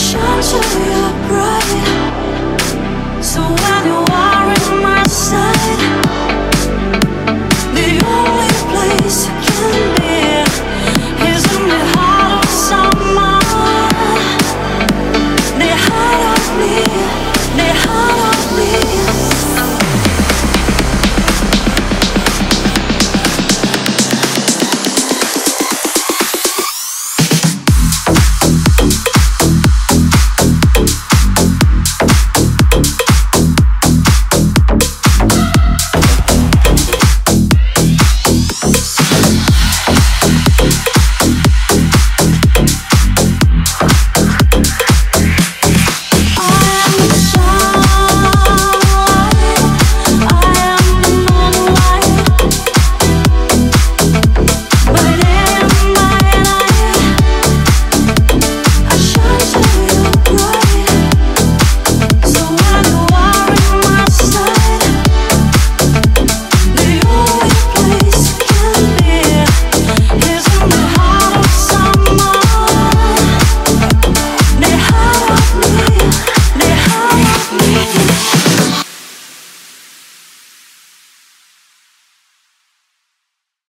shine to your bright